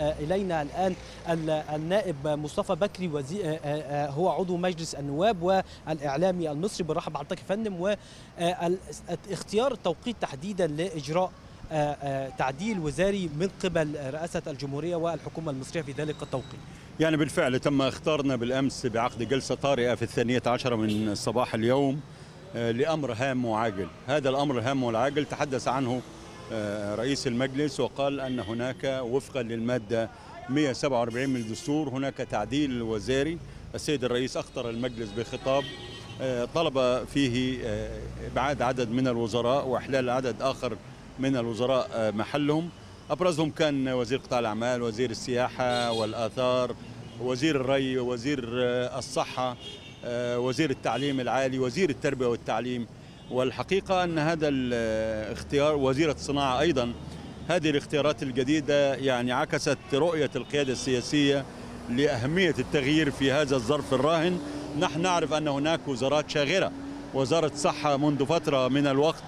إلينا الآن النائب مصطفى بكري وزي هو عضو مجلس النواب والإعلامي المصري. برحب بحضرتك يا فندم. واختيار التوقيت تحديدا لإجراء تعديل وزاري من قبل رئاسة الجمهورية والحكومة المصرية في ذلك التوقيت. يعني بالفعل تم اختارنا بالأمس بعقد جلسة طارئة في الثانية عشرة من صباح اليوم لأمر هام وعاجل. هذا الأمر الهام والعاجل تحدث عنه رئيس المجلس وقال أن هناك وفقا للمادة 147 من الدستور هناك تعديل وزاري. السيد الرئيس أخطر المجلس بخطاب. طلب فيه إبعاد عدد من الوزراء وإحلال عدد آخر من الوزراء محلهم. أبرزهم كان وزير قطاع الأعمال وزير السياحة والآثار وزير الري وزير الصحة وزير التعليم العالي وزير التربية والتعليم. والحقيقة أن هذا الاختيار وزيرة الصناعة أيضا هذه الاختيارات الجديدة يعني عكست رؤية القيادة السياسية لأهمية التغيير في هذا الظرف الراهن. نحن نعرف أن هناك وزارات شاغرة وزارة الصحة منذ فترة من الوقت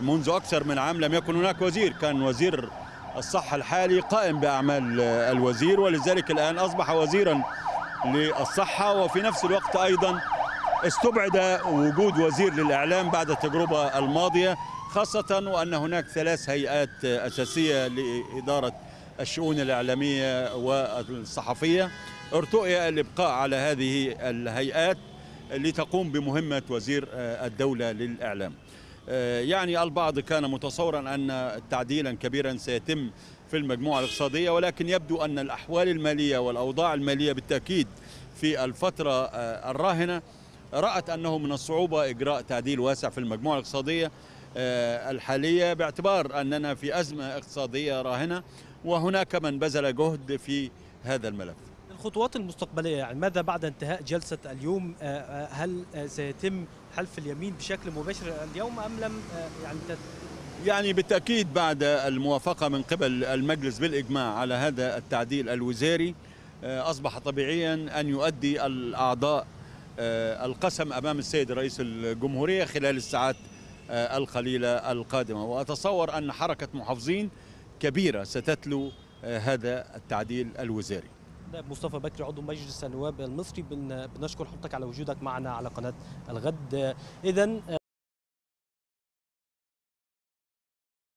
منذ أكثر من عام لم يكن هناك وزير. كان وزير الصحة الحالي قائم بأعمال الوزير ولذلك الآن أصبح وزيرا للصحة وفي نفس الوقت أيضا استبعد وجود وزير للإعلام بعد التجربة الماضية خاصة وأن هناك ثلاث هيئات أساسية لإدارة الشؤون الإعلامية والصحفية. ارتؤي الإبقاء على هذه الهيئات لتقوم بمهمة وزير الدولة للإعلام. يعني البعض كان متصورا أن تعديلا كبيرا سيتم في المجموعة الاقتصادية ولكن يبدو أن الأحوال المالية والأوضاع المالية بالتأكيد في الفترة الراهنة رأت أنه من الصعوبة إجراء تعديل واسع في المجموعة الاقتصادية الحالية باعتبار أننا في أزمة اقتصادية راهنة وهناك من بذل جهد في هذا الملف. الخطوات المستقبلية يعني ماذا بعد انتهاء جلسة اليوم؟ هل سيتم حلف اليمين بشكل مباشر اليوم أم لم يعني يعني بالتأكيد بعد الموافقة من قبل المجلس بالإجماع على هذا التعديل الوزاري أصبح طبيعيا أن يؤدي الأعضاء القسم أمام السيد رئيس الجمهورية خلال الساعات القليلة القادمة. وأتصور أن حركة محافظين كبيرة ستتلو هذا التعديل الوزاري. مصطفى بكري عضو مجلس النواب المصري بنشكر حضرتك على وجودك معنا على قناة الغد. إذا